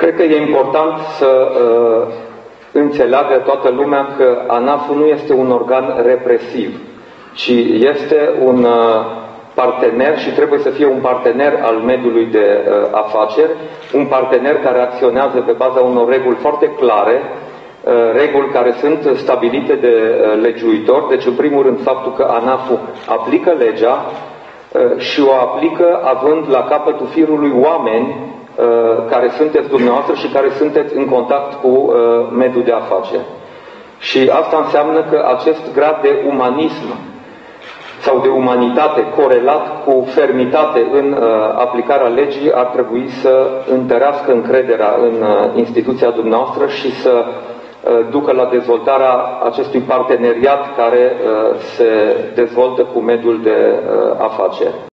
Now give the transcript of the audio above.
Cred că e important să uh, înțeleagă toată lumea că ANAF nu este un organ represiv, ci este un uh, partener și trebuie să fie un partener al mediului de uh, afaceri, un partener care acționează pe baza unor reguli foarte clare, uh, reguli care sunt stabilite de uh, legiuitor. Deci, în primul rând, faptul că ANAF-ul aplică legea uh, și o aplică având la capătul firului oameni Uh, care sunteți dumneavoastră și care sunteți în contact cu uh, mediul de afaceri. Și asta înseamnă că acest grad de umanism sau de umanitate corelat cu fermitate în uh, aplicarea legii ar trebui să întărească încrederea în uh, instituția dumneavoastră și să uh, ducă la dezvoltarea acestui parteneriat care uh, se dezvoltă cu mediul de uh, afaceri.